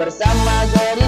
bersama Gori.